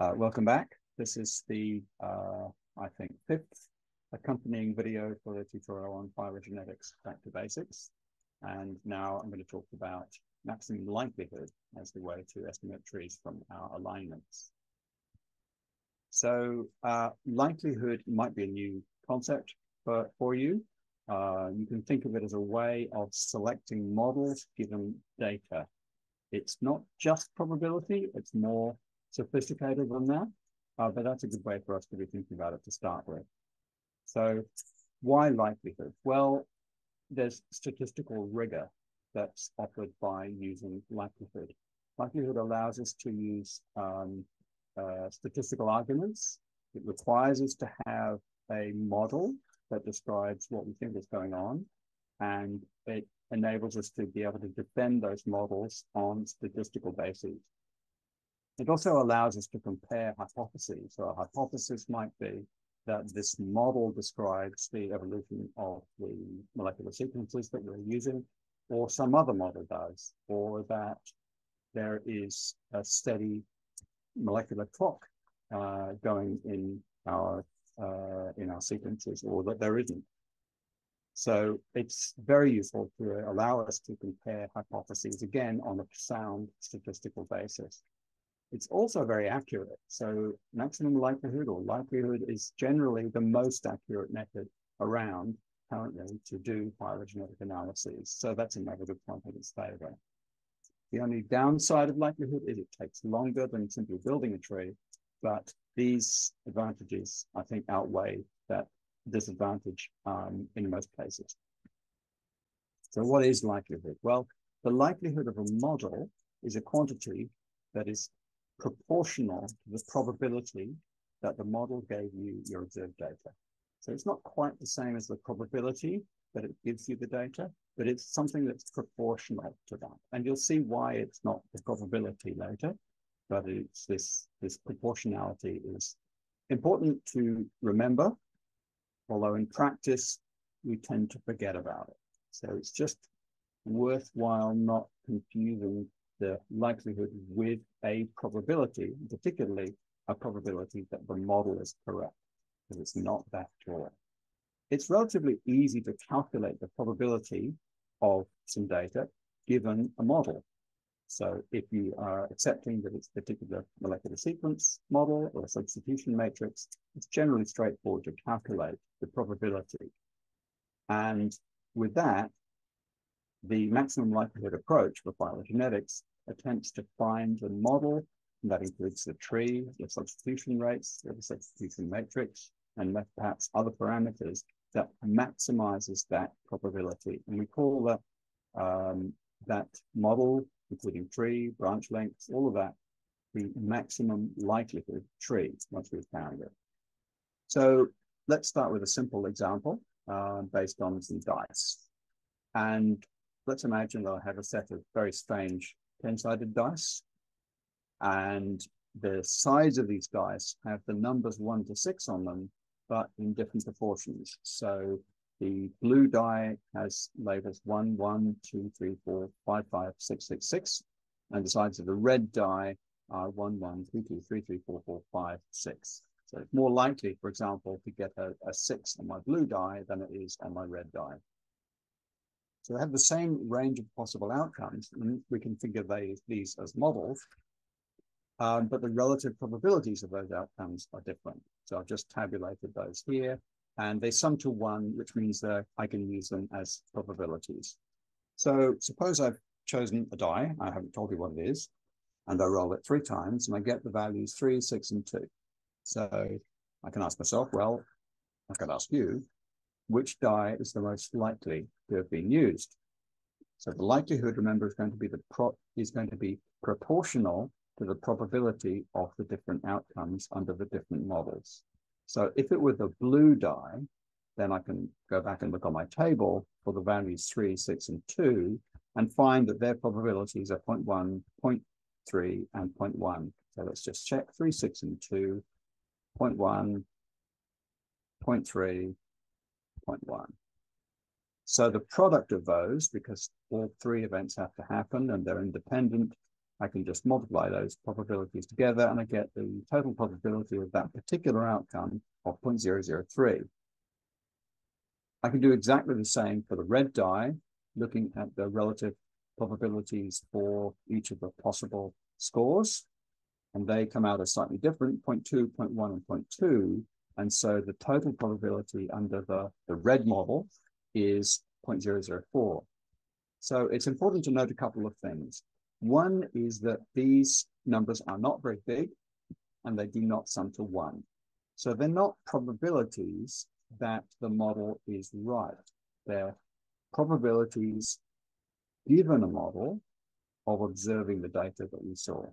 Uh, welcome back. This is the, uh, I think, fifth accompanying video for the tutorial on phylogenetics back to basics. And now I'm going to talk about maximum likelihood as the way to estimate trees from our alignments. So uh, likelihood might be a new concept for, for you. Uh, you can think of it as a way of selecting models given data. It's not just probability, it's more sophisticated than that, uh, but that's a good way for us to be thinking about it to start with. So why likelihood? Well, there's statistical rigor that's offered by using likelihood. Likelihood allows us to use um, uh, statistical arguments. It requires us to have a model that describes what we think is going on, and it enables us to be able to defend those models on statistical bases. It also allows us to compare hypotheses. So a hypothesis might be that this model describes the evolution of the molecular sequences that we're using, or some other model does, or that there is a steady molecular clock uh, going in our uh, in our sequences, or that there isn't. So it's very useful to allow us to compare hypotheses again on a sound statistical basis. It's also very accurate. So maximum likelihood or likelihood is generally the most accurate method around currently to do phylogenetic analyses. So that's a negative point in its favor. The only downside of likelihood is it takes longer than simply building a tree, but these advantages, I think, outweigh that disadvantage um, in most cases. So what is likelihood? Well, the likelihood of a model is a quantity that is proportional to the probability that the model gave you your observed data. So it's not quite the same as the probability that it gives you the data, but it's something that's proportional to that. And you'll see why it's not the probability later, but it's this, this proportionality is important to remember, although in practice, we tend to forget about it. So it's just worthwhile not confusing the likelihood with a probability, particularly a probability that the model is correct, because it's not that sure. It's relatively easy to calculate the probability of some data given a model. So if you are accepting that it's a particular molecular sequence model or a substitution matrix, it's generally straightforward to calculate the probability. And with that, the maximum likelihood approach for phylogenetics attempts to find a model that includes the tree, the substitution rates, the substitution matrix, and perhaps other parameters that maximizes that probability. And we call that um, that model, including tree, branch lengths, all of that, the maximum likelihood tree once we've found it. So let's start with a simple example uh, based on some dice. And let's imagine that I have a set of very strange 10-sided dice. And the size of these dice have the numbers one to six on them, but in different proportions. So the blue die has labels one, one, two, three, four, five, five, six, six, six. And the sides of the red die are one, one, two, two, three, three, four, four, five, six. So it's more likely, for example, to get a, a six on my blue die than it is on my red die. So they have the same range of possible outcomes, and we can figure they, these as models, um, but the relative probabilities of those outcomes are different. So I've just tabulated those here, and they sum to one, which means that I can use them as probabilities. So suppose I've chosen a die, I haven't told you what it is, and I roll it three times, and I get the values three, six, and two. So I can ask myself, well, I could ask you, which die is the most likely to have been used. So the likelihood, remember, is going to be the pro is going to be proportional to the probability of the different outcomes under the different models. So if it were the blue die, then I can go back and look on my table for the values three, six, and two, and find that their probabilities are 0 0.1, 0 0.3, and 0.1. So let's just check three, six, and two, 0 0.1, 0.3, 0.1. So the product of those, because all three events have to happen and they're independent, I can just multiply those probabilities together and I get the total probability of that particular outcome of 0.003. I can do exactly the same for the red die, looking at the relative probabilities for each of the possible scores. And they come out as slightly different, 0.2, 0.1, and 0.2. And so the total probability under the, the red model is 0.004. So it's important to note a couple of things. One is that these numbers are not very big and they do not sum to one. So they're not probabilities that the model is right. They're probabilities given a model of observing the data that we saw.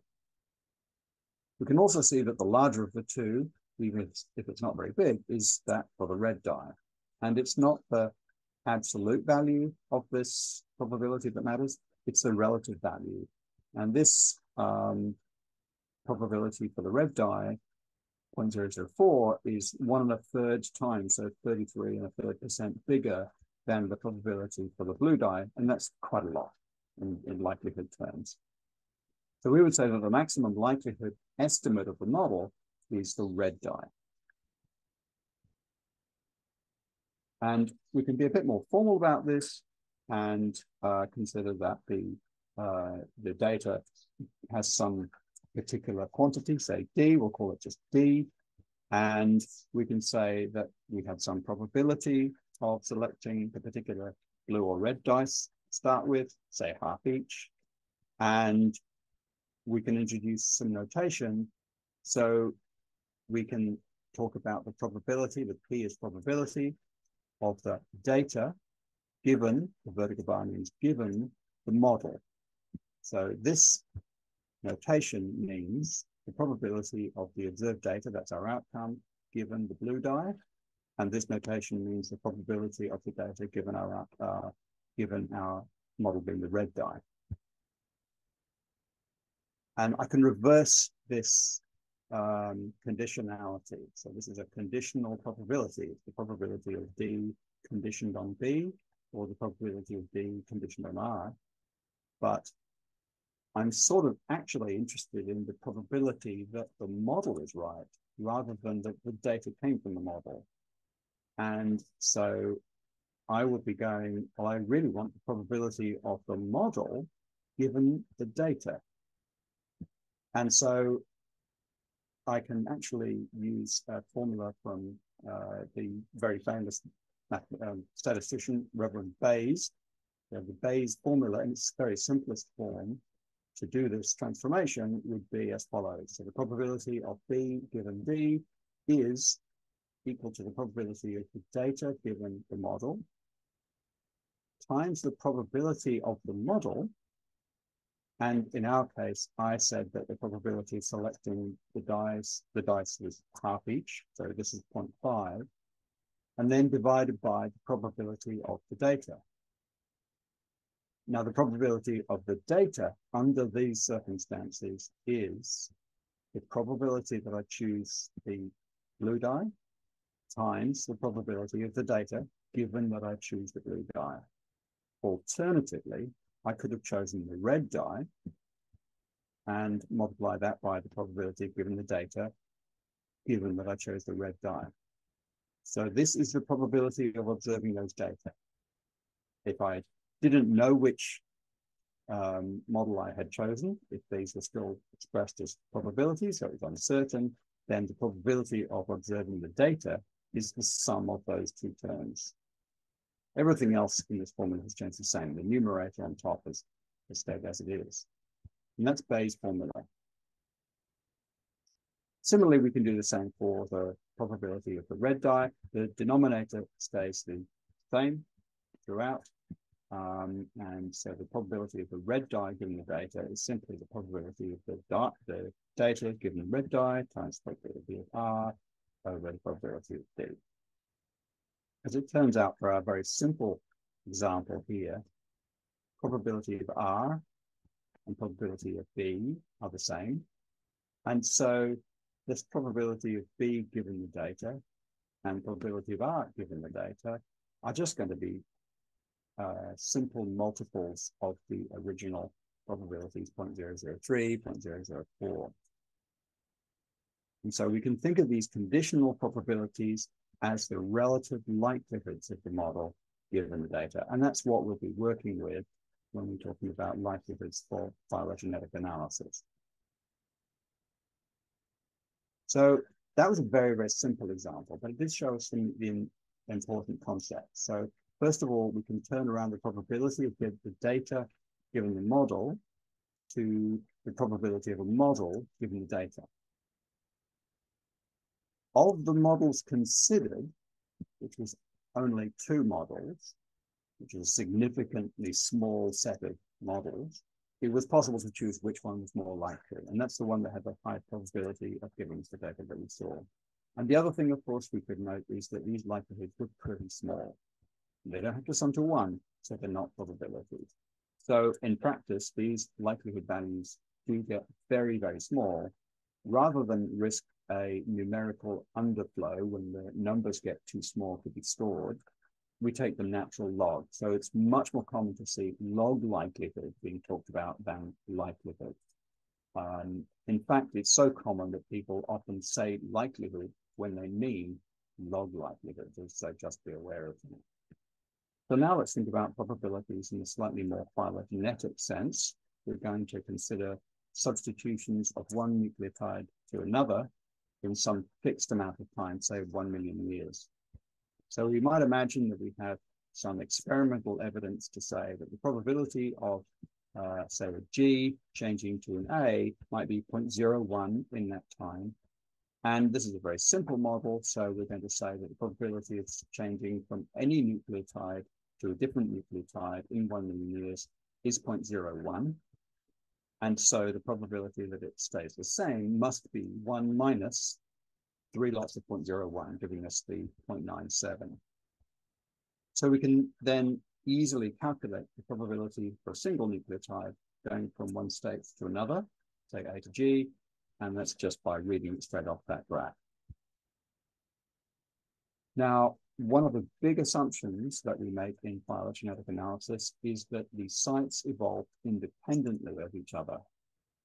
We can also see that the larger of the two, even if it's not very big, is that for the red die. And it's not the absolute value of this probability that matters, it's the relative value. And this um, probability for the red die, 0.004, is one and a third times, so 33 and a third percent bigger than the probability for the blue die, and that's quite a lot in, in likelihood terms. So we would say that the maximum likelihood estimate of the model is the red die. And we can be a bit more formal about this and uh, consider that the, uh, the data has some particular quantity, say D, we'll call it just D. And we can say that we have some probability of selecting the particular blue or red dice start with, say half each. And we can introduce some notation. So we can talk about the probability, the P is probability of the data given, the vertical bar means given the model. So this notation means the probability of the observed data, that's our outcome, given the blue die. And this notation means the probability of the data given our, uh, given our model being the red die. And I can reverse this um, conditionality. So this is a conditional probability. It's the probability of D conditioned on B or the probability of D conditioned on R. But I'm sort of actually interested in the probability that the model is right rather than that the data came from the model. And so I would be going, well, I really want the probability of the model given the data. And so I can actually use a formula from uh, the very famous um, statistician, Reverend Bayes. the Bayes formula in its very simplest form to do this transformation would be as follows. So the probability of B given D is equal to the probability of the data given the model times the probability of the model. And in our case, I said that the probability of selecting the dice, the dice was half each. So this is 0.5 and then divided by the probability of the data. Now, the probability of the data under these circumstances is the probability that I choose the blue die times the probability of the data given that I choose the blue die. Alternatively, I could have chosen the red die and multiply that by the probability given the data given that I chose the red die. So this is the probability of observing those data. If I didn't know which um, model I had chosen, if these were still expressed as probabilities, so it was uncertain, then the probability of observing the data is the sum of those two terms. Everything else in this formula has changed the same. The numerator on top is, is stayed as it is. And that's Bayes' formula. Similarly, we can do the same for the probability of the red die. The denominator stays the same throughout. Um, and so the probability of the red die given the data is simply the probability of the, the data given the red die times the probability of R over the probability of D. As it turns out, for our very simple example here, probability of R and probability of B are the same. And so this probability of B given the data and probability of R given the data are just going to be uh, simple multiples of the original probability is 0.003, 0.004. And so we can think of these conditional probabilities as the relative likelihoods of the model given the data. And that's what we'll be working with when we're talking about likelihoods for phylogenetic analysis. So that was a very, very simple example, but it did show us some important concepts. So first of all, we can turn around the probability of the data given the model to the probability of a model given the data. Of the models considered, which was only two models, which is a significantly small set of models, it was possible to choose which one was more likely. And that's the one that had the high probability of giving us the data that we saw. And the other thing, of course, we could note is that these likelihoods were pretty small. They don't have to sum to one, so they're not probabilities. So in practice, these likelihood values do get very, very small. Rather than risk a numerical underflow when the numbers get too small to be stored, we take the natural log. So it's much more common to see log likelihood being talked about than likelihood. Um, in fact, it's so common that people often say likelihood when they mean log likelihood, so just be aware of them. So now let's think about probabilities in a slightly more phylogenetic sense. We're going to consider substitutions of one nucleotide to another in some fixed amount of time, say one million years. So we might imagine that we have some experimental evidence to say that the probability of, uh, say, a G changing to an A might be 0.01 in that time. And this is a very simple model. So we're going to say that the probability of changing from any nucleotide to a different nucleotide in one million years is 0.01. And so the probability that it stays the same must be 1 minus 3 lots of 0.01, giving us the 0.97. So we can then easily calculate the probability for a single nucleotide going from one state to another, say A to G, and that's just by reading it straight off that graph. Now, one of the big assumptions that we make in phylogenetic analysis is that the sites evolve independently of each other.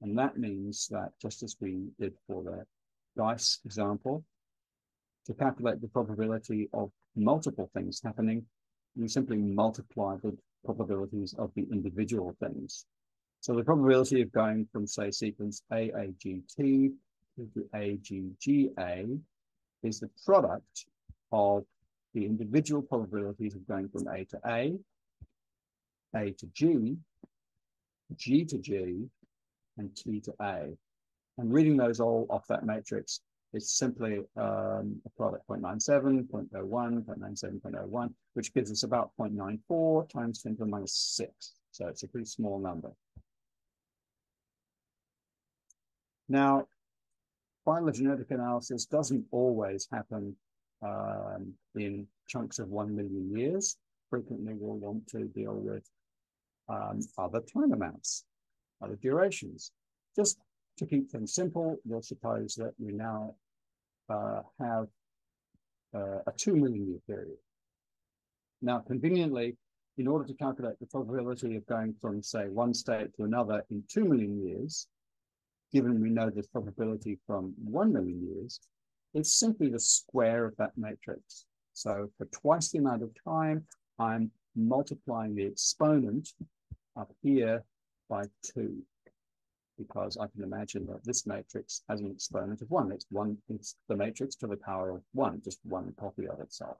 And that means that just as we did for the dice example, to calculate the probability of multiple things happening, we simply multiply the probabilities of the individual things. So the probability of going from, say, sequence AAGT to AGGA is the product of the individual probabilities of going from A to A, A to G, G to G, and T to A. And reading those all off that matrix is simply um, a product 0.97, 0.01, 0.97, 0.01, which gives us about 0.94 times 10 to the minus 6. So it's a pretty small number. Now, phylogenetic analysis doesn't always happen um, in chunks of 1 million years. Frequently, we'll want to deal with um, other time amounts, other durations. Just to keep things simple, we'll suppose that we now uh, have uh, a 2 million year period. Now, conveniently, in order to calculate the probability of going from, say, one state to another in 2 million years, given we know the probability from 1 million years, it's simply the square of that matrix. So for twice the amount of time, I'm multiplying the exponent up here by 2 because I can imagine that this matrix has an exponent of one. It's one, it's the matrix to the power of one, just one copy of itself.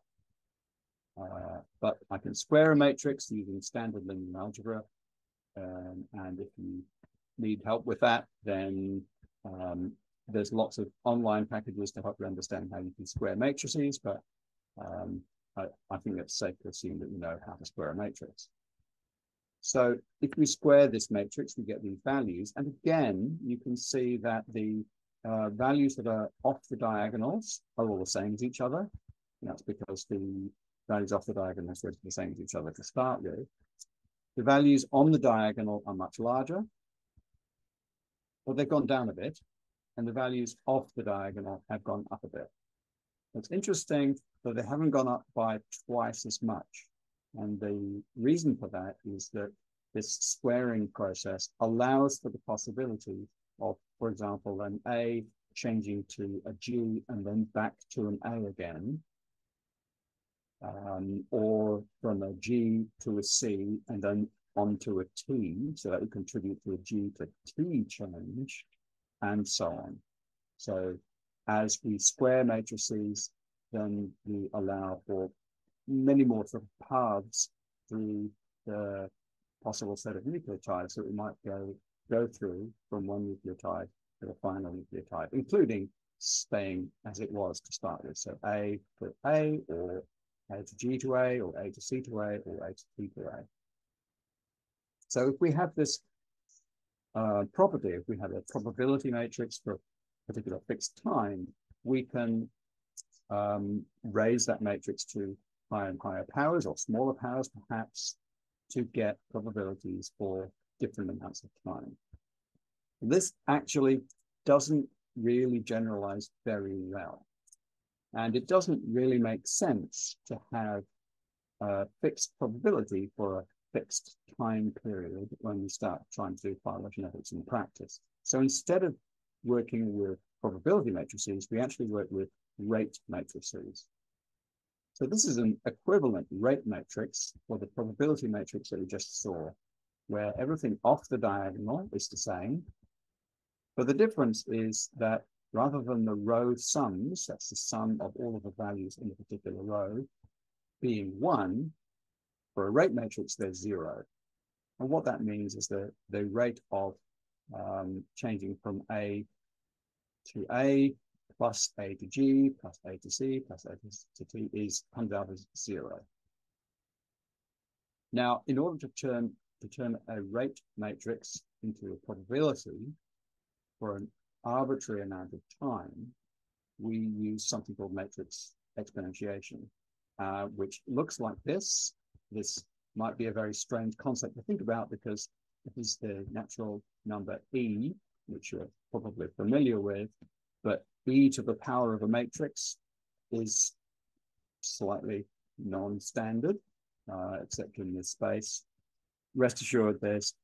Uh, but I can square a matrix using standard linear algebra. Um, and if you need help with that, then um, there's lots of online packages to help you understand how you can square matrices, but um, I, I think it's safe to assume that you know how to square a matrix. So if we square this matrix, we get these values. And again, you can see that the uh, values that are off the diagonals are all the same as each other. And that's because the values off the diagonals are the same as each other to start with. The values on the diagonal are much larger, but they've gone down a bit, and the values off the diagonal have gone up a bit. It's interesting that they haven't gone up by twice as much. And the reason for that is that this squaring process allows for the possibility of, for example, an A changing to a G and then back to an A again, um, or from a G to a C and then onto a T, so that would contribute to a G to T change, and so on. So as we square matrices, then we allow for many more sort of paths through the possible set of nucleotides that we might go go through from one nucleotide to the final nucleotide, including staying as it was to start with. So A to A, or A to G to A, or A to C to A, or A to T to A. So if we have this uh, property, if we have a probability matrix for a particular fixed time, we can um, raise that matrix to higher and higher powers or smaller powers, perhaps, to get probabilities for different amounts of time. This actually doesn't really generalize very well. And it doesn't really make sense to have a fixed probability for a fixed time period when we start trying to do phylogenetics in practice. So instead of working with probability matrices, we actually work with rate matrices. So this is an equivalent rate matrix for the probability matrix that we just saw, where everything off the diagonal is the same. But the difference is that rather than the row sums, that's the sum of all of the values in a particular row, being one, for a rate matrix, they're zero. And what that means is that the rate of um, changing from A to A plus A to G plus A to C plus A to T is comes out as zero. Now, in order to turn to turn a rate matrix into a probability for an arbitrary amount of time, we use something called matrix exponentiation, uh, which looks like this. This might be a very strange concept to think about because it is the natural number e, which you're probably familiar with, but e to the power of a matrix is slightly non-standard, uh, except in this space. Rest assured, there's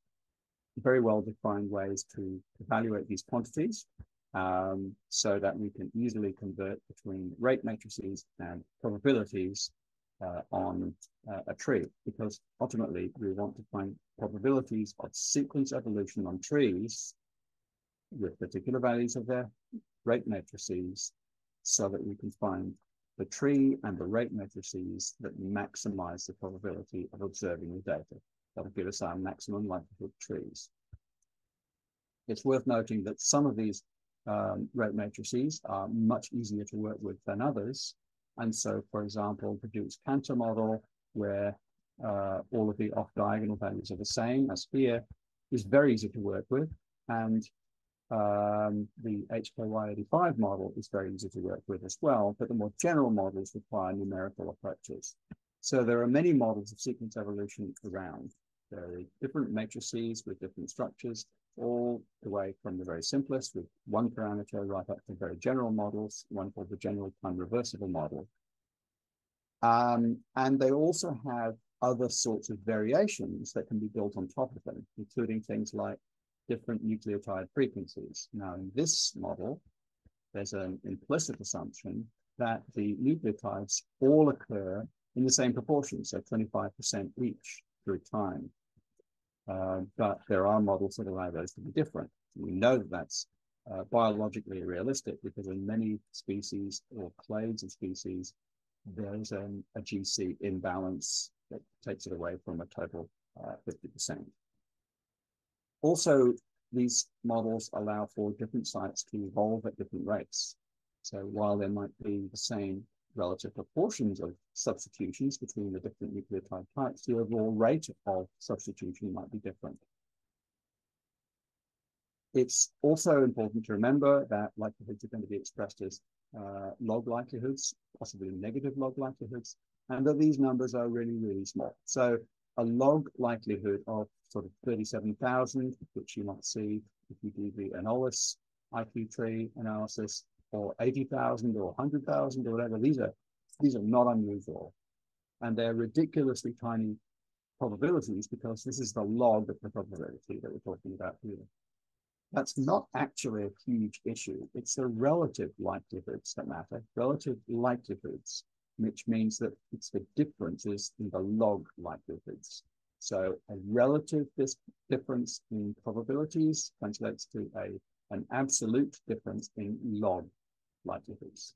very well-defined ways to evaluate these quantities um, so that we can easily convert between rate matrices and probabilities uh, on uh, a tree, because ultimately we want to find probabilities of sequence evolution on trees with particular values of their rate matrices so that we can find the tree and the rate matrices that maximize the probability of observing the data. That'll give us our maximum likelihood trees. It's worth noting that some of these um, rate matrices are much easier to work with than others. And so, for example, the Jukes Cantor model, where uh, all of the off-diagonal values are the same as here, is very easy to work with. And um, the HKY85 model is very easy to work with as well, but the more general models require numerical approaches. So there are many models of sequence evolution around. There are different matrices with different structures, all the way from the very simplest with one parameter right up to very general models, one called the general time reversible model. Um, and they also have other sorts of variations that can be built on top of them, including things like different nucleotide frequencies. Now, in this model, there's an implicit assumption that the nucleotides all occur in the same proportion, so 25% each through time. Uh, but there are models that allow those to be different. We know that that's uh, biologically realistic because in many species or clades of species, there's um, a GC imbalance that takes it away from a total uh, 50%. Also, these models allow for different sites to evolve at different rates. So while there might be the same relative proportions of substitutions between the different nucleotide types, the overall rate of substitution might be different. It's also important to remember that likelihoods are going to be expressed as uh, log likelihoods, possibly negative log likelihoods, and that these numbers are really, really small. So a log likelihood of sort of 37,000, which you might see if you do the ANOLIS IQ tree analysis, or 80,000 or 100,000 or whatever. These are, these are not unusual. And they're ridiculously tiny probabilities because this is the log of the probability that we're talking about here. That's not actually a huge issue. It's the relative likelihoods that matter, relative likelihoods, which means that it's the differences in the log likelihoods. So a relative difference in probabilities translates to a, an absolute difference in log likelihoods.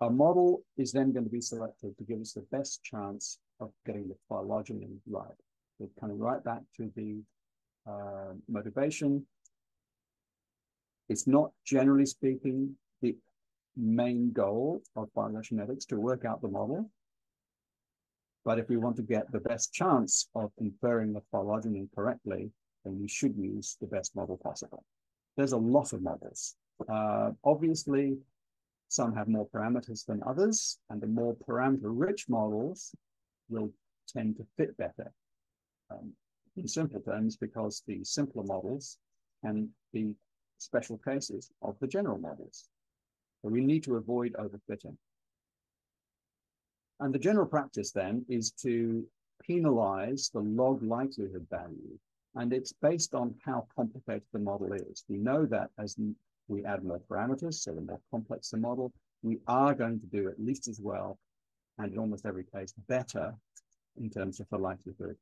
A model is then going to be selected to give us the best chance of getting the phylogeny right. So of right back to the uh, motivation. It's not, generally speaking, the main goal of phylogenetics to work out the model. But if we want to get the best chance of inferring the phylogeny correctly, then we should use the best model possible. There's a lot of models. Uh, obviously, some have more parameters than others, and the more parameter-rich models will tend to fit better. Um, in simple terms, because the simpler models can be special cases of the general models. So we need to avoid overfitting. And the general practice then is to penalize the log likelihood value. And it's based on how complicated the model is. We know that as we add more parameters, so the more complex the model, we are going to do at least as well, and in almost every case, better in terms of the likelihood.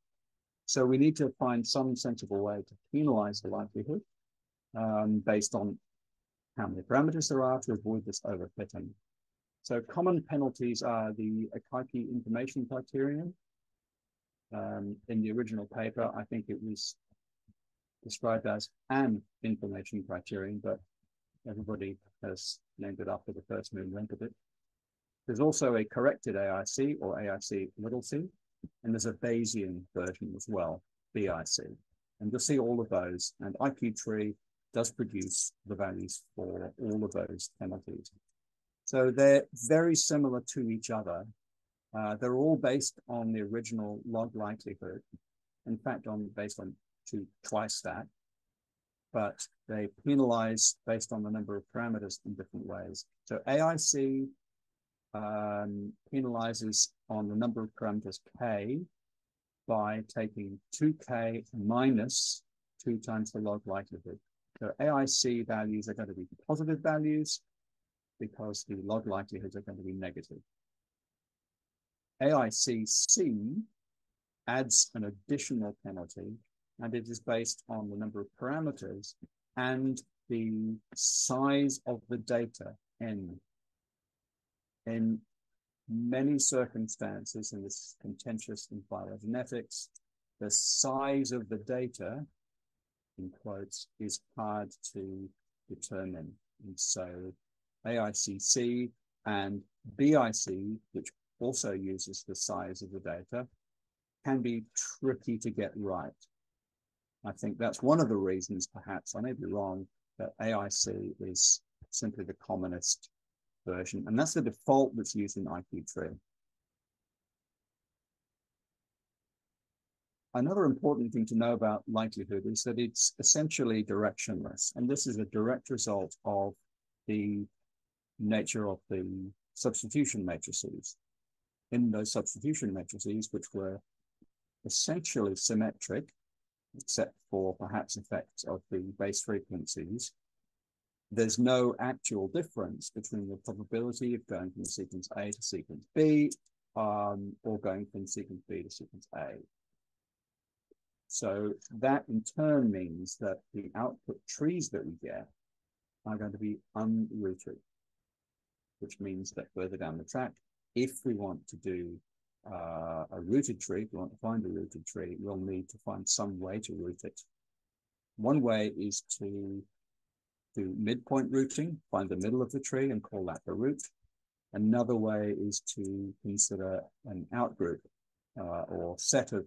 So we need to find some sensible way to penalize the likelihood um, based on how many parameters there are to avoid this overfitting. So common penalties are the Akaike information criterion. Um, in the original paper, I think it was described as an information criterion, but everybody has named it after the who invented it. There's also a corrected AIC or AIC little c, and there's a Bayesian version as well, BIC. And you'll see all of those, and IQ-tree does produce the values for all of those penalties. So they're very similar to each other. Uh, they're all based on the original log likelihood. In fact, on based on two twice that, but they penalize based on the number of parameters in different ways. So AIC um, penalizes on the number of parameters k by taking 2k minus 2 times the log likelihood. So AIC values are going to be positive values because the log likelihoods are going to be negative. AICC adds an additional penalty and it is based on the number of parameters and the size of the data n. In many circumstances, and this is contentious in phylogenetics, the size of the data, in quotes, is hard to determine. And so AICC and BIC, which also uses the size of the data, can be tricky to get right. I think that's one of the reasons, perhaps, I may be wrong, that AIC is simply the commonest version. And that's the default that's used in IQ-tree. Another important thing to know about likelihood is that it's essentially directionless. And this is a direct result of the nature of the substitution matrices. In those substitution matrices, which were essentially symmetric, except for perhaps effects of the base frequencies, there's no actual difference between the probability of going from sequence A to sequence B um, or going from sequence B to sequence A. So that in turn means that the output trees that we get are going to be unrooted, which means that further down the track, if we want to do uh, a rooted tree, if we want to find a rooted tree, we'll need to find some way to root it. One way is to do midpoint rooting, find the middle of the tree and call that the root. Another way is to consider an outgroup uh, or set of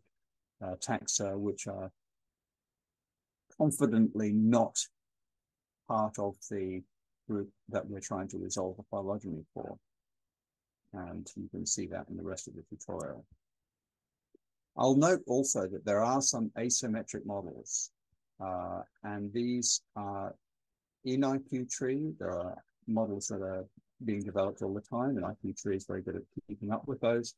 uh, taxa which are confidently not part of the group that we're trying to resolve the phylogeny for. And you can see that in the rest of the tutorial. I'll note also that there are some asymmetric models, uh, and these are in IQ-tree. There are models that are being developed all the time, and IQ-tree is very good at keeping up with those.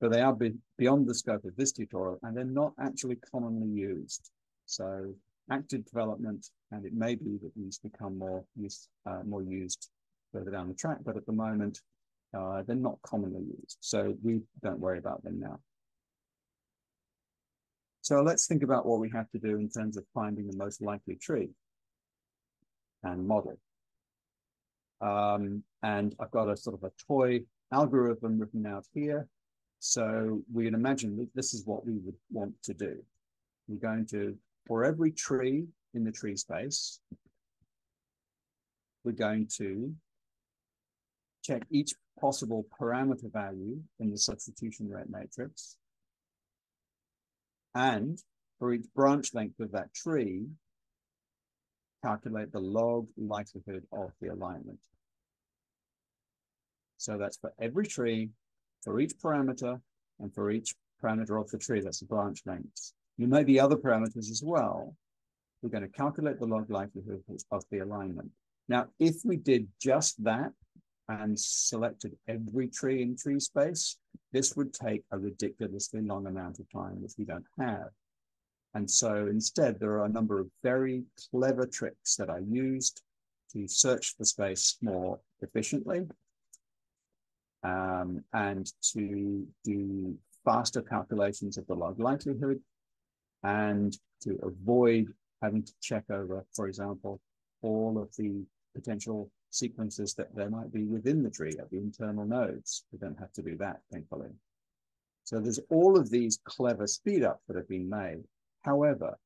but they are be beyond the scope of this tutorial and they're not actually commonly used. So active development, and it may be that these become more use, uh, more used further down the track, but at the moment, uh, they're not commonly used. So we don't worry about them now. So let's think about what we have to do in terms of finding the most likely tree and model. Um, and I've got a sort of a toy algorithm written out here. So we can imagine that this is what we would want to do. We're going to, for every tree in the tree space, we're going to check each possible parameter value in the substitution rate matrix. And for each branch length of that tree, calculate the log likelihood of the alignment. So that's for every tree, for each parameter, and for each parameter of the tree, that's the branch length. There may be other parameters as well. We're going to calculate the log likelihood of the alignment. Now, if we did just that and selected every tree in tree space, this would take a ridiculously long amount of time, which we don't have. And so instead, there are a number of very clever tricks that are used to search the space more efficiently um, and to do faster calculations of the log likelihood and to avoid having to check over, for example, all of the potential sequences that there might be within the tree at the internal nodes. We don't have to do that, thankfully. So there's all of these clever speed ups that have been made. However,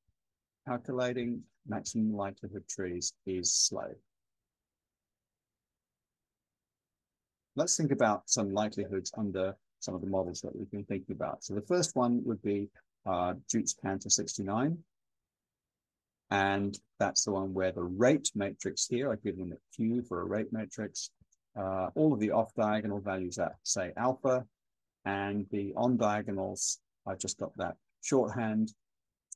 calculating maximum likelihood trees is slow. Let's think about some likelihoods under some of the models that we've been thinking about. So the first one would be uh, Cantor 69. And that's the one where the rate matrix here, I've given it Q for a rate matrix. Uh, all of the off diagonal values at say alpha and the on diagonals, I've just got that shorthand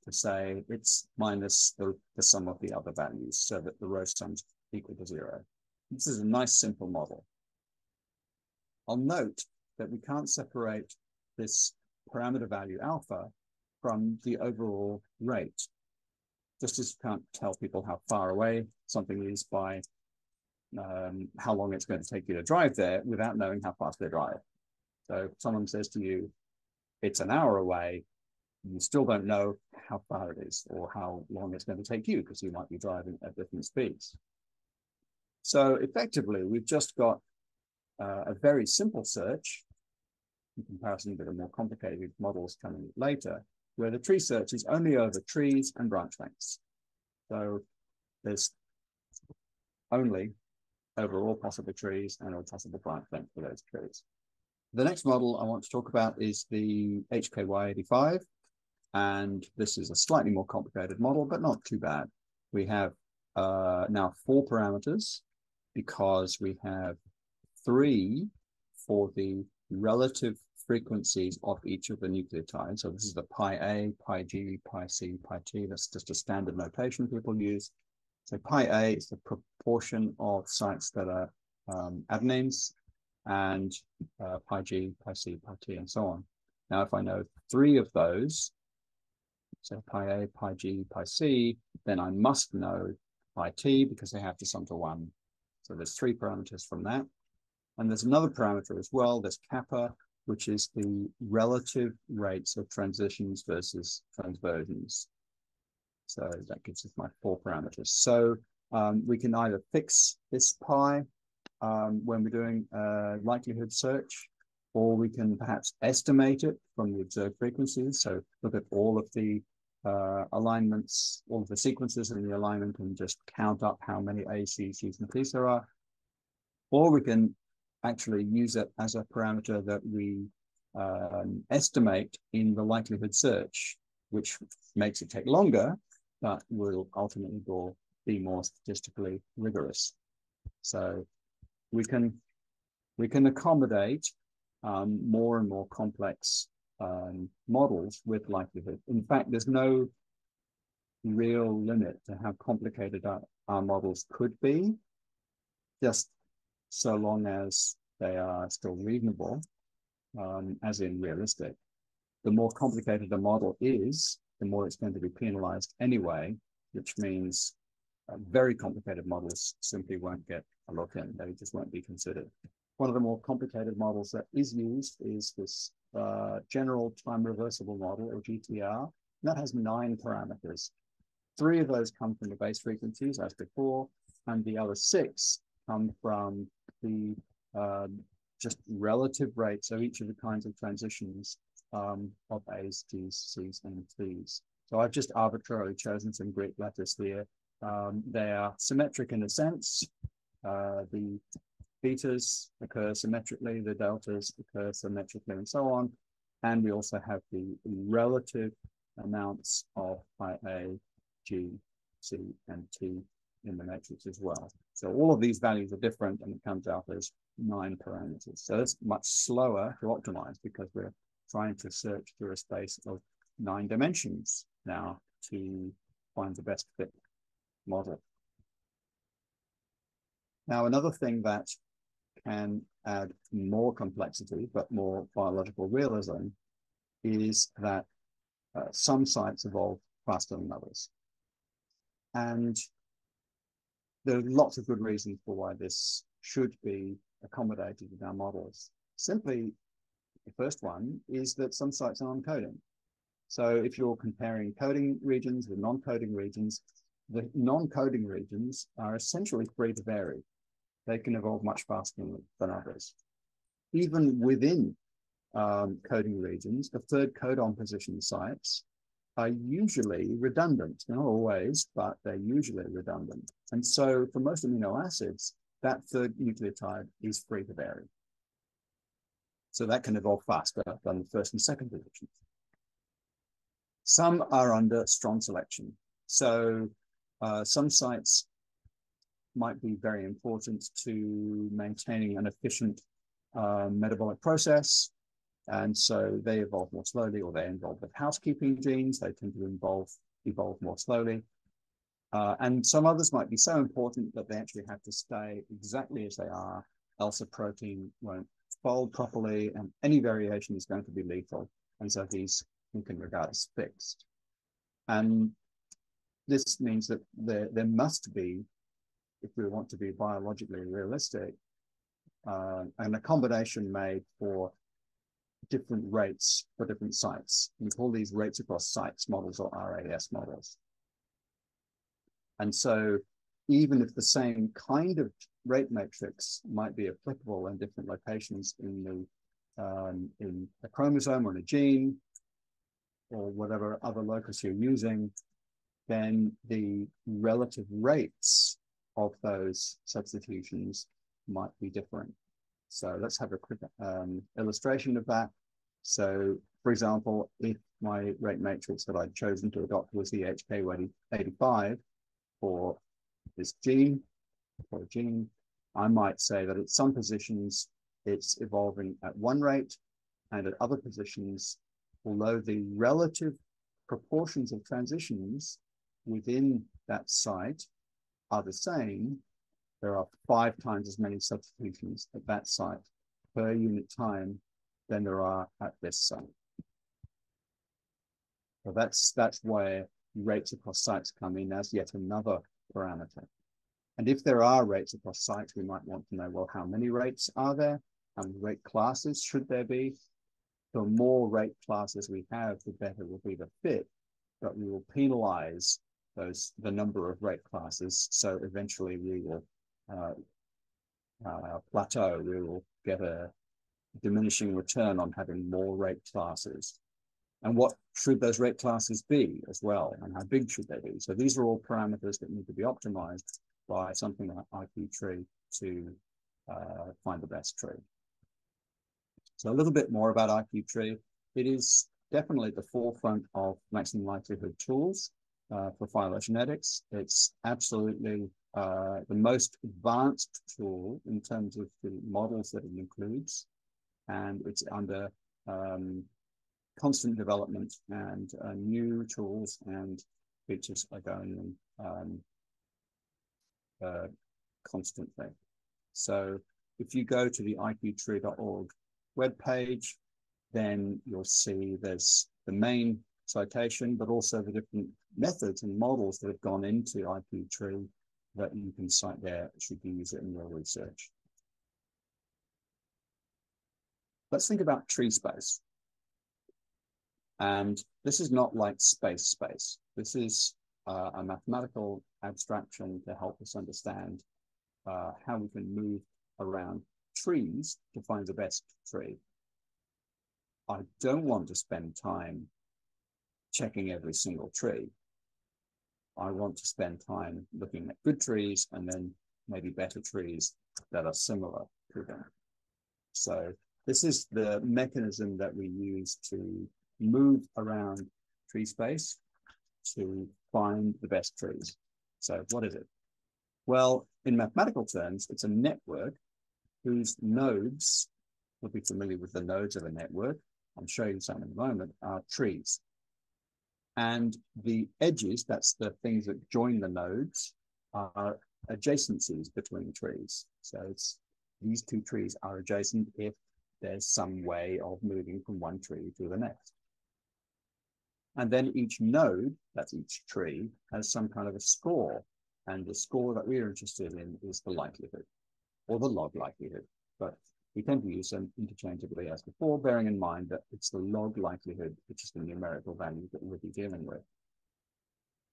to say it's minus the, the sum of the other values so that the row sums equal to zero. This is a nice simple model. I'll note that we can't separate this parameter value alpha from the overall rate just as you can't tell people how far away something is by um, how long it's going to take you to drive there without knowing how fast they drive. So if someone says to you, it's an hour away, you still don't know how far it is or how long it's going to take you because you might be driving at different speeds. So effectively, we've just got uh, a very simple search in comparison to the more complicated models coming later, where the tree search is only over trees and branch lengths. So there's only over all possible trees and all possible branch lengths for those trees. The next model I want to talk about is the HKY85. And this is a slightly more complicated model, but not too bad. We have uh, now four parameters because we have three for the relative frequencies of each of the nucleotides. So this is the pi A, pi G, pi C, pi T. That's just a standard notation people use. So pi A is the proportion of sites that are um, adenines, and uh, pi G, pi C, pi T, and so on. Now, if I know three of those, so pi A, pi G, pi C, then I must know pi T because they have to sum to one. So there's three parameters from that. And there's another parameter as well, there's kappa, which is the relative rates of transitions versus transversions. So that gives us my four parameters. So um, we can either fix this pi um, when we're doing a likelihood search, or we can perhaps estimate it from the observed frequencies. So look at all of the uh, alignments, all of the sequences in the alignment and just count up how many A, C, C's, and T's there are. Or we can actually use it as a parameter that we um, estimate in the likelihood search, which makes it take longer, but will ultimately be more statistically rigorous. So we can we can accommodate um, more and more complex um, models with likelihood. In fact, there's no real limit to how complicated our, our models could be, just so long as they are still reasonable. um, as in realistic. The more complicated a model is, the more it's going to be penalized anyway, which means uh, very complicated models simply won't get a look in. They just won't be considered. One of the more complicated models that is used is this uh, general time reversible model or GTR. That has nine parameters. Three of those come from the base frequencies as before, and the other six come from the uh, just relative rates of each of the kinds of transitions um, of A's, G's, C's, and T's. So I've just arbitrarily chosen some Greek letters here. Um, they are symmetric in a sense. Uh, the betas occur symmetrically, the deltas occur symmetrically, and so on. And we also have the relative amounts of IA, G, C, and T in the matrix as well. So all of these values are different and it comes out as nine parameters. So it's much slower to optimize because we're trying to search through a space of nine dimensions now to find the best fit model. Now, another thing that can add more complexity, but more biological realism, is that uh, some sites evolve faster than others. And there are lots of good reasons for why this should be accommodated in our models. Simply, the first one is that some sites are non-coding. So if you're comparing coding regions with non-coding regions, the non-coding regions are essentially free to vary. They can evolve much faster than others. Even within um, coding regions, the third codon position sites are usually redundant, not always, but they're usually redundant. And so for most amino acids, that third nucleotide is free to vary. So that can evolve faster than the first and second positions. Some are under strong selection. So uh, some sites might be very important to maintaining an efficient uh, metabolic process. And so they evolve more slowly, or they involve with housekeeping genes. They tend to involve, evolve more slowly. Uh, and some others might be so important that they actually have to stay exactly as they are, else a protein won't fold properly, and any variation is going to be lethal. And so these you can regard as fixed. And this means that there, there must be, if we want to be biologically realistic, uh, an accommodation made for different rates for different sites. We call these rates across sites models or RAS models. And so even if the same kind of rate matrix might be applicable in different locations in the um, in a chromosome or in a gene or whatever other locus you're using, then the relative rates of those substitutions might be different. So let's have a quick um, illustration of that. So for example, if my rate matrix that I'd chosen to adopt was the HKY85 for this gene, for a gene, I might say that at some positions it's evolving at one rate, and at other positions, although the relative proportions of transitions within that site are the same, there are five times as many substitutions at that site per unit time than there are at this site. So that's that's where rates across sites come in as yet another parameter. And if there are rates across sites, we might want to know, well, how many rates are there? How many rate classes should there be? The more rate classes we have, the better will be the fit, but we will penalize those the number of rate classes. So eventually we will uh, uh, plateau. We will get a diminishing return on having more rate classes. And what should those rate classes be as well? And how big should they be? So these are all parameters that need to be optimized by something like IQ-tree to uh, find the best tree. So a little bit more about IQ-tree. It is definitely the forefront of maximum likelihood tools uh, for phylogenetics. It's absolutely uh, the most advanced tool in terms of the models that it includes. And it's under um, constant development and uh, new tools and features are going in um, uh, constantly. So if you go to the iqtree.org webpage, then you'll see there's the main citation, but also the different methods and models that have gone into IQ-tree that you can cite there should you can use it in your research. Let's think about tree space. And this is not like space space. This is uh, a mathematical abstraction to help us understand uh, how we can move around trees to find the best tree. I don't want to spend time checking every single tree. I want to spend time looking at good trees and then maybe better trees that are similar to them. So this is the mechanism that we use to move around tree space to find the best trees. So what is it? Well, in mathematical terms, it's a network whose nodes, you'll be familiar with the nodes of a network, I'll show you some in a moment, are trees. And the edges, that's the things that join the nodes, are adjacencies between trees. So these two trees are adjacent if there's some way of moving from one tree to the next. And then each node, that's each tree, has some kind of a score. And the score that we're interested in is the likelihood or the log likelihood. But we tend to use them interchangeably as before, bearing in mind that it's the log likelihood, which is the numerical value that we'll be dealing with.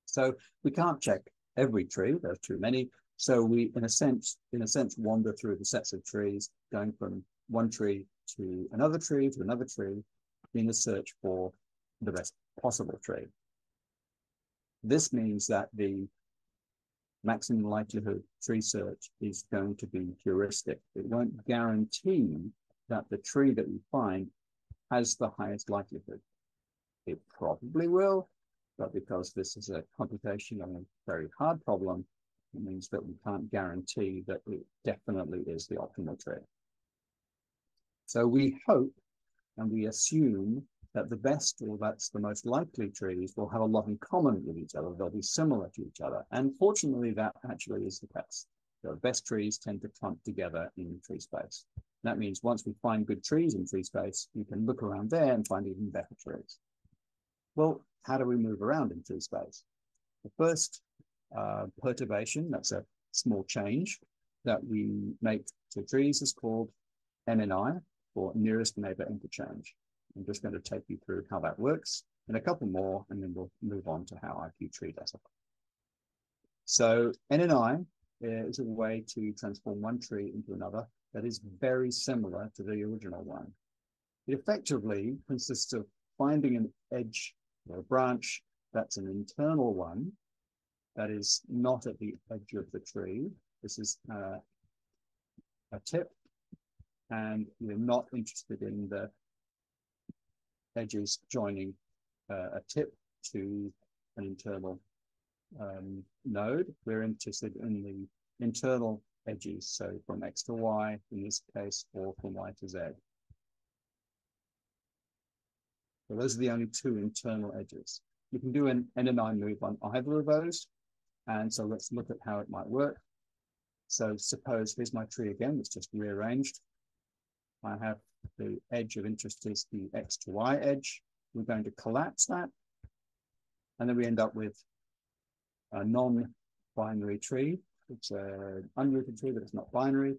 So we can't check every tree, there are too many. So we, in a sense, in a sense, wander through the sets of trees, going from one tree to another tree to another tree in the search for the best possible tree. This means that the maximum likelihood tree search is going to be heuristic. It won't guarantee that the tree that we find has the highest likelihood. It probably will, but because this is a computation on a very hard problem, it means that we can't guarantee that it definitely is the optimal tree. So we hope and we assume that the best or that's the most likely trees will have a lot in common with each other. They'll be similar to each other. And fortunately, that actually is the case. The best trees tend to clump together in tree space. That means once we find good trees in tree space, you can look around there and find even better trees. Well, how do we move around in tree space? The first uh, perturbation, that's a small change that we make to trees is called NNI, or nearest neighbor interchange. I'm just going to take you through how that works and a couple more, and then we'll move on to how IQ does it. So NNI is a way to transform one tree into another that is very similar to the original one. It effectively consists of finding an edge or a branch that's an internal one that is not at the edge of the tree. This is uh, a tip, and we're not interested in the edges joining uh, a tip to an internal um, node. We're interested in the internal edges, so from X to Y in this case, or from Y to Z. So those are the only two internal edges. You can do an NNI move on either of those. And so let's look at how it might work. So suppose here's my tree again, it's just rearranged. I have the edge of interest is the X to Y edge. We're going to collapse that. And then we end up with a non-binary tree. It's an unrooted tree, but it's not binary.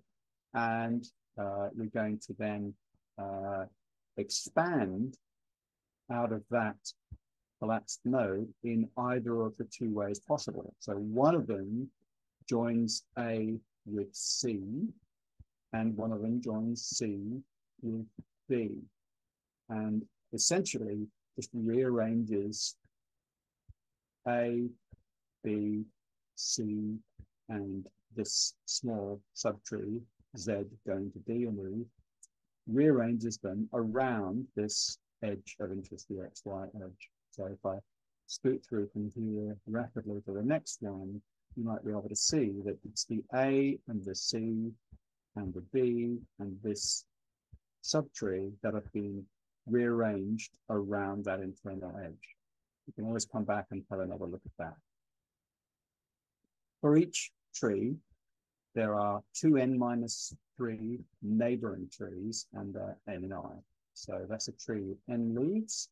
And uh, we're going to then uh, expand out of that collapsed node in either of the two ways possible. So one of them joins A with C, and one of them joins C with B. And essentially just rearranges A, B, C, and this small subtree, Z going to D and E, rearranges them around this edge of interest, the XY edge. So if I scoot through from here rapidly to the next one, you might be able to see that it's the A and the C and the B and this subtree that have been rearranged around that internal edge. You can always come back and have another look at that. For each tree, there are two n minus three neighboring trees and uh, NNI. So that's a tree with n leaves.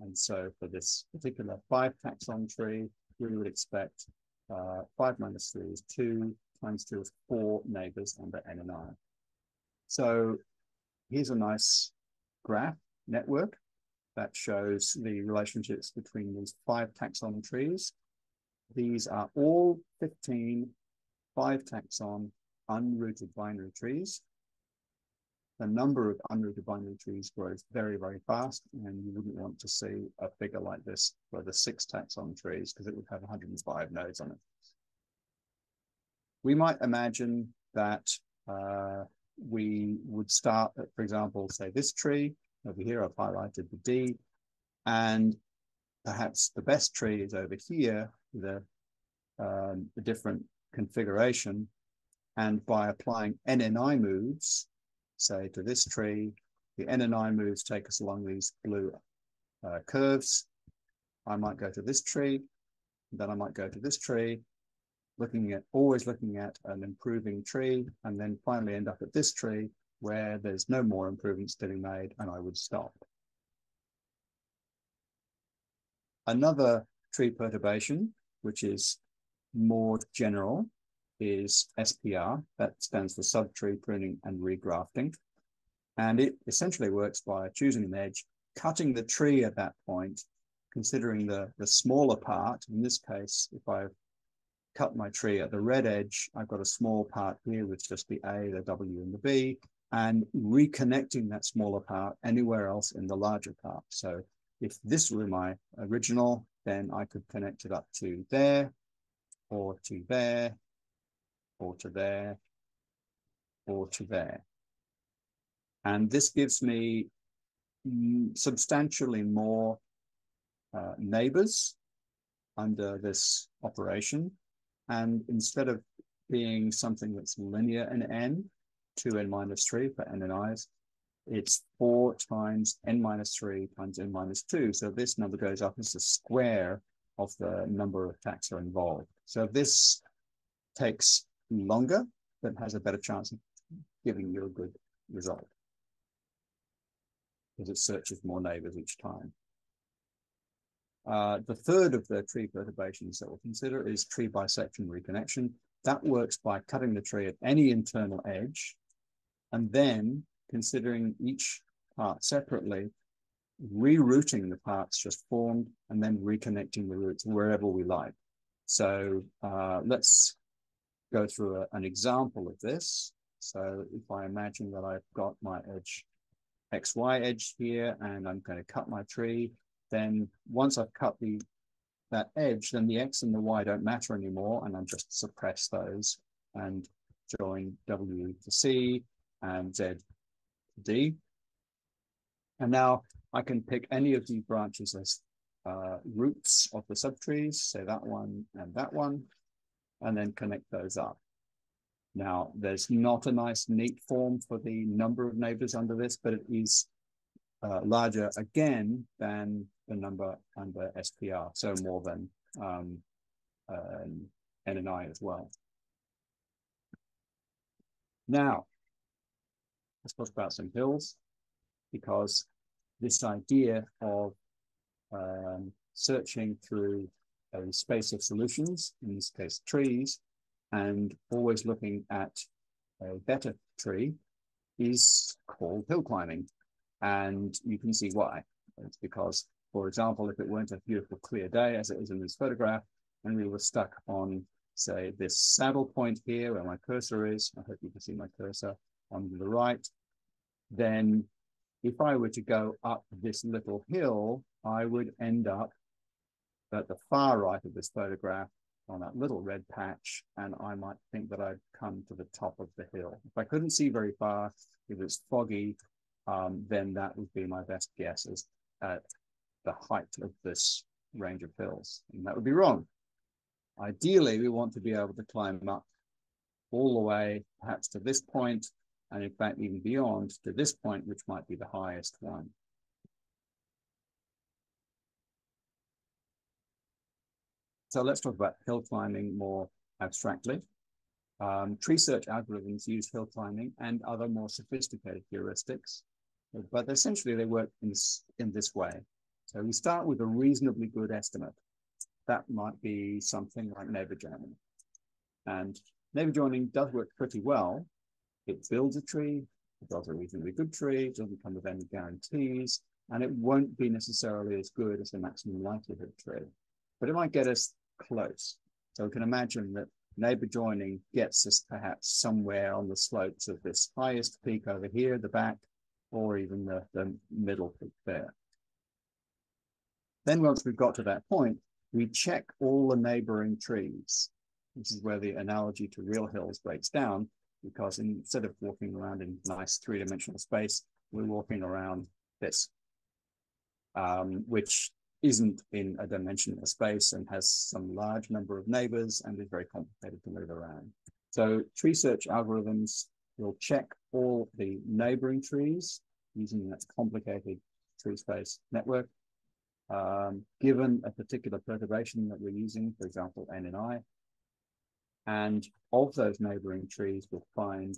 And so for this particular five taxon tree, we would expect uh, five minus three is two, times two is four neighbors under NNI. So here's a nice graph network that shows the relationships between these five taxon trees. These are all 15 five taxon unrooted binary trees. The number of unrooted binary trees grows very, very fast, and you wouldn't want to see a figure like this for the six taxon trees because it would have 105 nodes on it. We might imagine that uh, we would start at, for example, say this tree over here, I've highlighted the D, and perhaps the best tree is over here with a, um, different configuration. And by applying NNI moves, say to this tree, the NNI moves take us along these blue uh, curves. I might go to this tree, then I might go to this tree, looking at always looking at an improving tree, and then finally end up at this tree where there's no more improvements to be made, and I would stop. Another tree perturbation, which is more general, is SPR. That stands for subtree pruning and regrafting. And it essentially works by choosing an edge, cutting the tree at that point, considering the, the smaller part. In this case, if I cut my tree at the red edge, I've got a small part here with just the A, the W, and the B, and reconnecting that smaller part anywhere else in the larger part. So if this were my original, then I could connect it up to there, or to there, or to there, or to there. And this gives me substantially more uh, neighbors under this operation. And instead of being something that's linear in n, 2n minus 3 for NNI's, it's 4 times n minus 3 times n minus 2. So this number goes up as the square of the number of taxa involved. So this takes longer, but has a better chance of giving you a good result because it searches more neighbors each time. Uh, the third of the tree perturbations that we'll consider is tree bisection reconnection. That works by cutting the tree at any internal edge and then considering each part separately, rerooting the parts just formed and then reconnecting the roots wherever we like. So uh, let's go through a, an example of this. So if I imagine that I've got my edge, XY edge here, and I'm going to cut my tree, then once I've cut the that edge, then the X and the Y don't matter anymore, and I just suppress those and join W to C and Z to D. And now I can pick any of these branches as uh, roots of the subtrees, say that one and that one, and then connect those up. Now, there's not a nice neat form for the number of neighbors under this, but it is uh, larger again than the number under SPR, so more than um, uh, NNI as well. Now, let's talk about some hills, because this idea of um, searching through a space of solutions, in this case trees, and always looking at a better tree is called hill climbing. And you can see why. It's because, for example, if it weren't a beautiful clear day, as it is in this photograph, and we were stuck on, say, this saddle point here where my cursor is, I hope you can see my cursor on the right, then if I were to go up this little hill, I would end up at the far right of this photograph on that little red patch, and I might think that I'd come to the top of the hill. If I couldn't see very far, if it's foggy, um, then that would be my best guess as at the height of this range of hills. And that would be wrong. Ideally, we want to be able to climb up all the way, perhaps to this point, and in fact, even beyond to this point, which might be the highest one. So let's talk about hill climbing more abstractly. Um, tree search algorithms use hill climbing and other more sophisticated heuristics. but essentially they work in this, in this way. So we start with a reasonably good estimate. That might be something like neighbor joining. And neighbor joining does work pretty well. It builds a tree, it does a reasonably good tree, it doesn't come with any guarantees, and it won't be necessarily as good as the maximum likelihood tree, but it might get us close. So we can imagine that neighbor joining gets us perhaps somewhere on the slopes of this highest peak over here, the back, or even the, the middle peak there. Then once we've got to that point, we check all the neighboring trees. This is where the analogy to real hills breaks down, because instead of walking around in nice three-dimensional space, we're walking around this, um, which isn't in a dimensional space and has some large number of neighbors and is very complicated to move around. So tree search algorithms will check all the neighboring trees using that complicated tree space network. Um, given a particular perturbation that we're using, for example, NNI, and of those neighboring trees, we'll find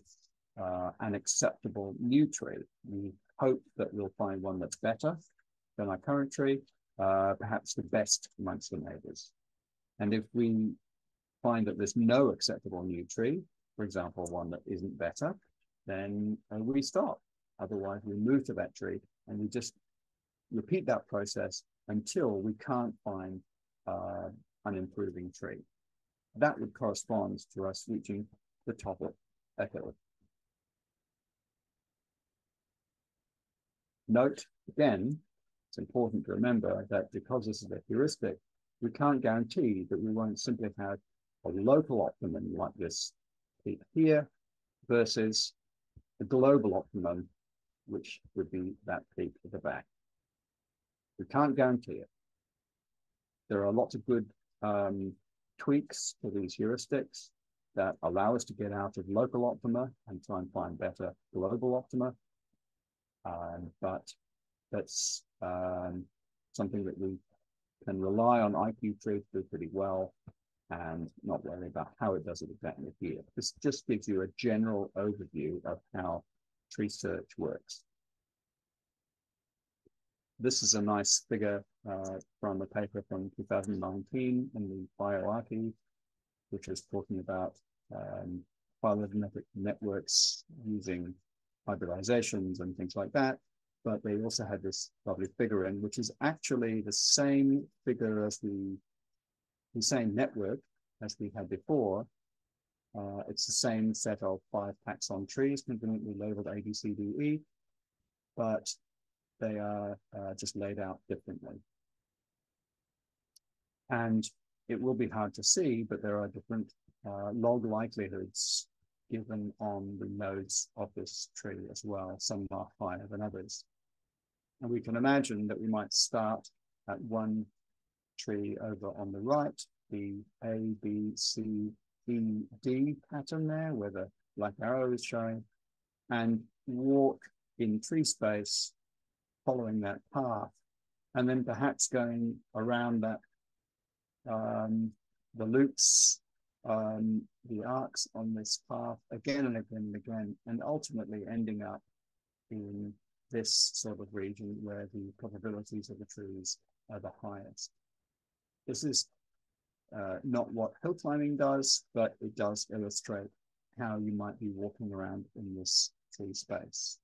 uh, an acceptable new tree. We hope that we'll find one that's better than our current tree, uh, perhaps the best amongst the neighbors. And if we find that there's no acceptable new tree, for example, one that isn't better, then uh, we stop. Otherwise, we move to that tree and we just repeat that process until we can't find uh, an improving tree. That would correspond to us reaching the top of a. Note again, it's important to remember that because this is a heuristic, we can't guarantee that we won't simply have a local optimum like this peak here versus the global optimum, which would be that peak at the back. We can't guarantee it. There are lots of good um, tweaks to these heuristics that allow us to get out of local optima and try and find better global optima. Um, but that's um, something that we can rely on IQ-tree to do pretty well and not worry about how it does it exactly here. This just gives you a general overview of how tree search works. This is a nice figure uh, from a paper from 2019 in the bioRxiv, which is talking about um, phylogenetic networks using hybridizations and things like that. But they also had this lovely figure in, which is actually the same figure as the, the same network as we had before. Uh, it's the same set of five taxon trees conveniently labeled A, B, C, D, E, but they are uh, just laid out differently. And it will be hard to see, but there are different uh, log likelihoods given on the nodes of this tree as well. Some are higher than others. And we can imagine that we might start at one tree over on the right, the A, B, C, E, D pattern there, where the black arrow is showing, and walk in tree space following that path, and then perhaps going around that um, the loops, um, the arcs on this path again and again and again, and ultimately ending up in this sort of region where the probabilities of the trees are the highest. This is uh, not what hill climbing does, but it does illustrate how you might be walking around in this tree space.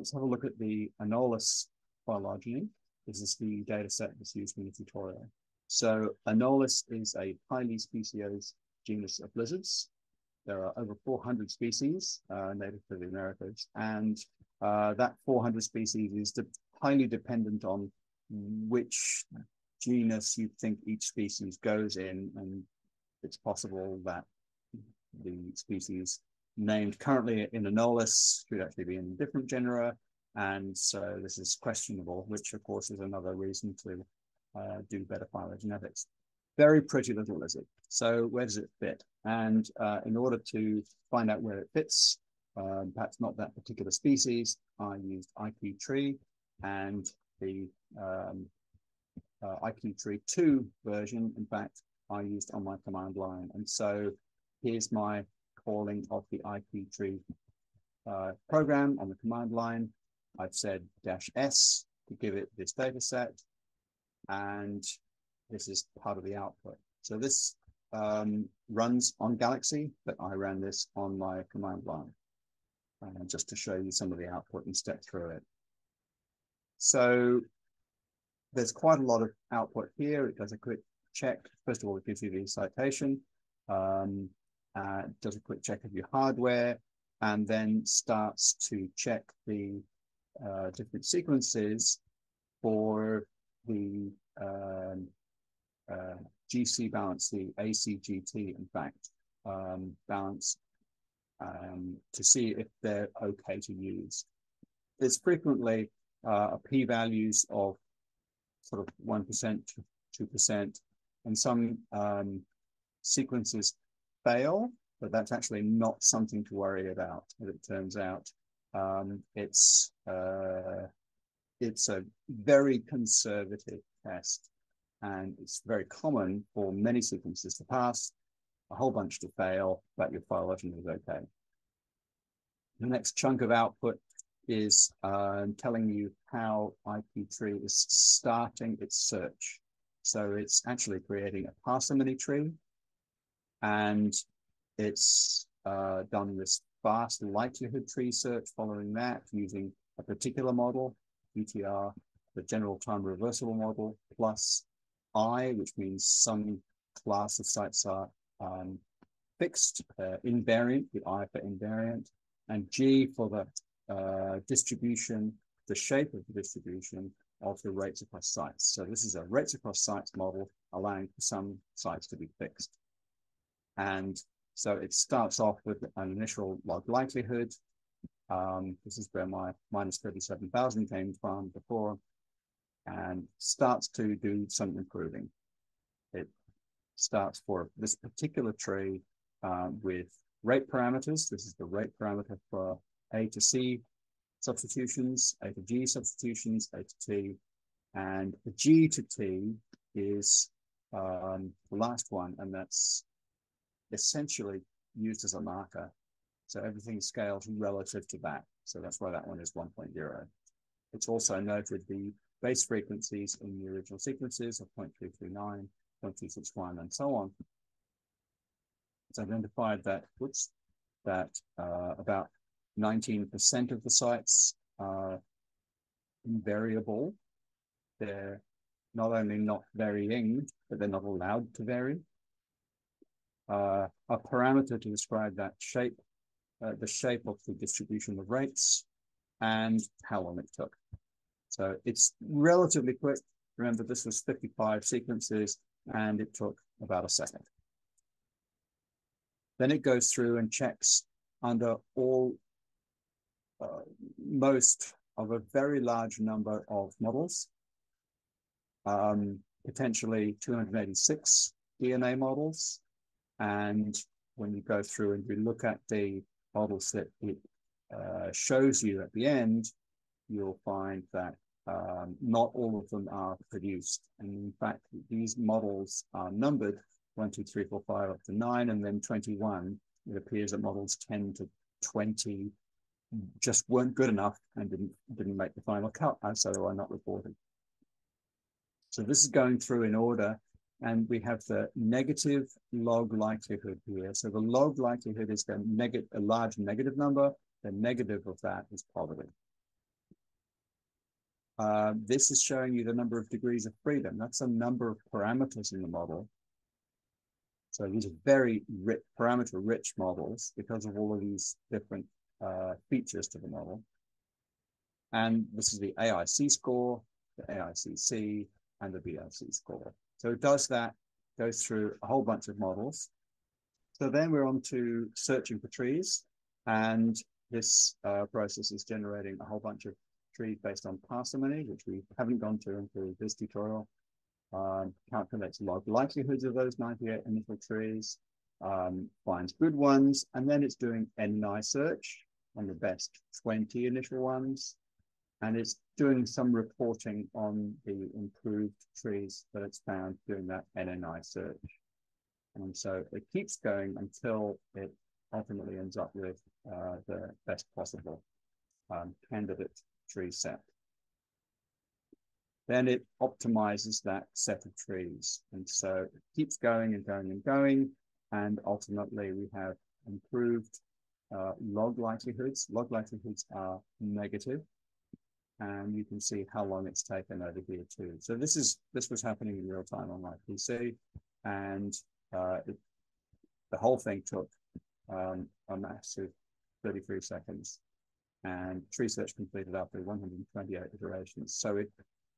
Let's have a look at the Anolis phylogeny. This is the data set that's used in the tutorial. So Anolis is a highly speciose genus of lizards. There are over 400 species uh, native to the Americas, and uh, that 400 species is de highly dependent on which genus you think each species goes in, and it's possible that the species named currently in Anolis should actually be in different genera. And so this is questionable, which of course is another reason to uh, do better phylogenetics. Very pretty little lizard. So where does it fit? And uh, in order to find out where it fits, um, perhaps not that particular species, I used IQ-tree and the um, uh, IQ-tree 2 version, in fact, I used on my command line. And so here's my calling of the IQ-tree uh, program on the command line. I've said dash S to give it this data set. And this is part of the output. So this um, runs on Galaxy, but I ran this on my command line uh, just to show you some of the output and step through it. So there's quite a lot of output here. It does a quick check. First of all, it gives you the citation, um, uh, does a quick check of your hardware, and then starts to check the uh, different sequences for the um, uh, GC balance, the ACGT, in fact, um, balance um, to see if they're okay to use. There's frequently uh, p-values of sort of 1% to 2%, and some um, sequences fail, but that's actually not something to worry about, as it turns out. Um, it's, uh, it's a very conservative test, and it's very common for many sequences to pass, a whole bunch to fail, but your file phylogeny is okay. The next chunk of output is uh, telling you how IQ-tree is starting its search. So it's actually creating a parsimony tree, and it's uh, done this fast likelihood tree search following that using a particular model, GTR, the general time reversible model, plus I, which means some class of sites are um, fixed, uh, invariant, the I for invariant, and G for the uh, distribution, the shape of the distribution of the rates across sites. So this is a rates across sites model allowing for some sites to be fixed. And so it starts off with an initial log likelihood. Um, this is where my minus 37,000 came from before and starts to do some improving. It starts for this particular tree uh, with rate parameters. This is the rate parameter for A to C substitutions, A to G substitutions, A to T, and the G to T is um, the last one, and that's essentially used as a marker. So everything scales relative to that. So that's why that one is 1.0. It's also noted the base frequencies in the original sequences of 0.339, 0.261, and so on. It's identified that, whoops, that uh, about 19% of the sites are invariable. They're not only not varying, but they're not allowed to vary. Uh, a parameter to describe that shape, uh, the shape of the distribution of rates, and how long it took. So it's relatively quick. Remember, this was 55 sequences, and it took about a second. Then it goes through and checks under all, uh, most of a very large number of models, um, potentially 286 DNA models. And when you go through and you look at the models that it uh, shows you at the end, you'll find that um, not all of them are produced. And in fact, these models are numbered one, two, three, four, five, up to nine, and then 21. It appears that models 10 to 20 just weren't good enough and didn't didn't make the final cut, and so are not reported. So this is going through in order, and we have the negative log likelihood here. So the log likelihood is the a large negative number. The negative of that is positive. Uh, this is showing you the number of degrees of freedom. That's a number of parameters in the model. So these are very rich, parameter rich models because of all of these different uh, features to the model. And this is the AIC score, the AICC, and the BIC score. So it does that, goes through a whole bunch of models. So then we're on to searching for trees. And this uh, process is generating a whole bunch of trees based on parsimony, which we haven't gone to into this tutorial um, calculates log likelihoods of those 98 initial trees, um, finds good ones, and then it's doing NNI search on the best 20 initial ones, and it's doing some reporting on the improved trees that it's found doing that NNI search. And so it keeps going until it ultimately ends up with uh, the best possible um, candidate tree set. Then it optimizes that set of trees. And so it keeps going and going and going. And ultimately we have improved uh, log likelihoods. Log likelihoods are negative. And you can see how long it's taken over here too. So this is this was happening in real time on my PC. And uh, it, the whole thing took um, a massive 33 seconds and tree search completed after 128 iterations. So it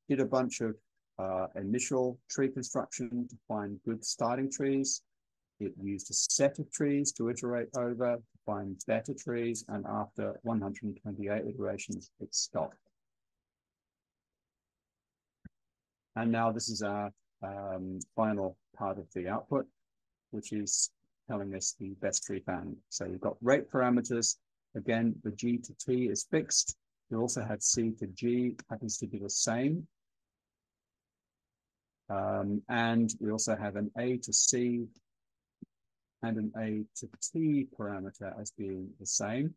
did a bunch of uh, initial tree construction to find good starting trees. It used a set of trees to iterate over to find better trees. And after 128 iterations, it stopped. And now this is our um, final part of the output, which is telling us the best tree found. So you've got rate parameters. Again, the G to T is fixed. You also have C to G happens to be the same. Um, and we also have an A to C and an A to T parameter as being the same.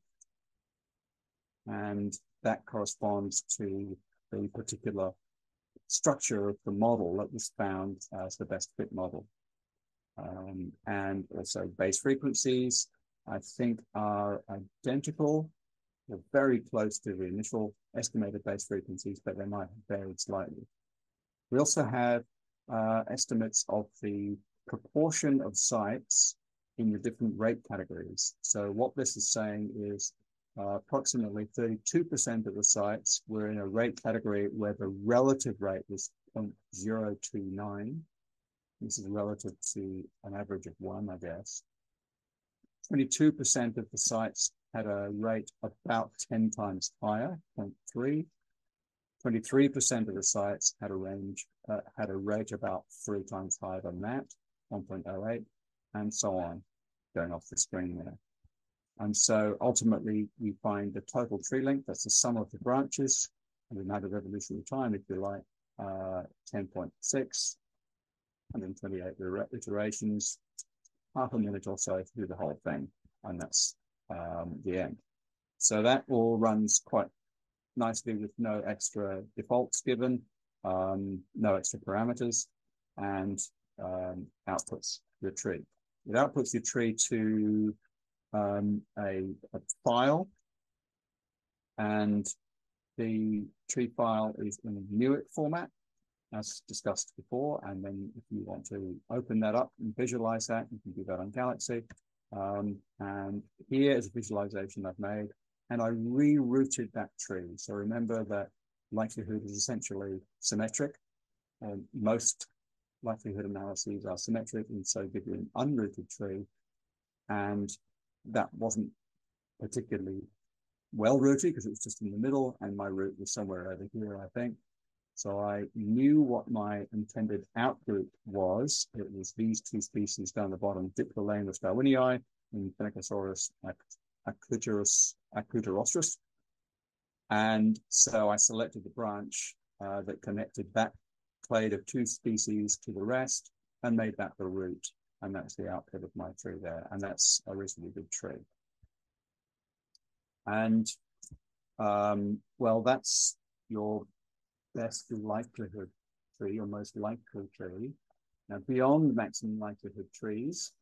And that corresponds to the particular structure of the model that was found as the best fit model. Um, and also base frequencies, I think are identical. They're very close to the initial estimated base frequencies, but they might have varied slightly. We also have uh, estimates of the proportion of sites in the different rate categories. So what this is saying is uh, approximately 32% of the sites were in a rate category where the relative rate was 0.029. This is relative to an average of one, I guess. 22% of the sites had a rate about 10 times higher, 0.3. 23% of the sites had a range, uh, had a rate about three times higher than that, 1.08, and so on, going off the screen there. And so ultimately we find the total tree length, that's the sum of the branches, and the amount of evolutionary time, if you like, uh, 10.6, 128 iterations, half a minute or so do the whole thing, and that's um, the end. So that all runs quite nicely with no extra defaults given, um, no extra parameters, and um, outputs your tree. It outputs your tree to um, a, a, file, and the tree file is in a Newick format, as discussed before. And then if you want to open that up and visualize that, you can do that on Galaxy. Um, and here is a visualization I've made and I rerooted that tree. So remember that likelihood is essentially symmetric. And most likelihood analyses are symmetric, and so give you an unrooted tree. And that wasn't particularly well rooted because it was just in the middle, and my root was somewhere over here, I think. So I knew what my intended outgroup was. It was these two species down the bottom, Diplolaemus darwinii and Phenacosaurus Acuturus. And so I selected the branch uh, that connected that clade of two species to the rest and made that the root. And that's the output of my tree there. And that's a reasonably good tree. And um, well, that's your best likelihood tree your most likely tree. Now, beyond maximum likelihood trees,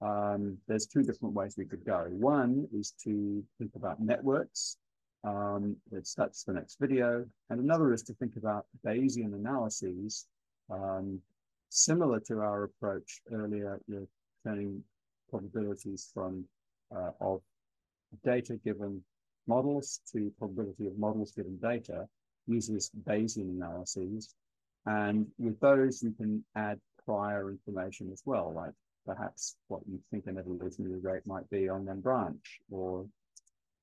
um, there's two different ways we could go. One is to think about networks. Um, that's the next video. And another is to think about Bayesian analyses, um, similar to our approach earlier with turning probabilities from uh, of data given models to probability of models given data uses Bayesian analyses. And with those, you can add prior information as well, like perhaps what you think an evolutionary rate might be on one branch, or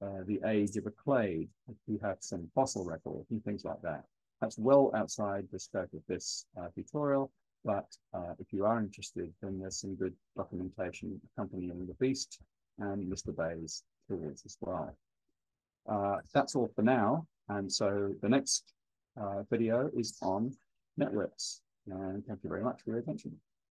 uh, the age of a clade, if you have some fossil record and things like that. That's well outside the scope of this uh, tutorial, but uh, if you are interested, then there's some good documentation accompanying the beast and MrBayes tools as well. Uh, that's all for now. And so the next uh, video is on networks. And thank you very much for your attention.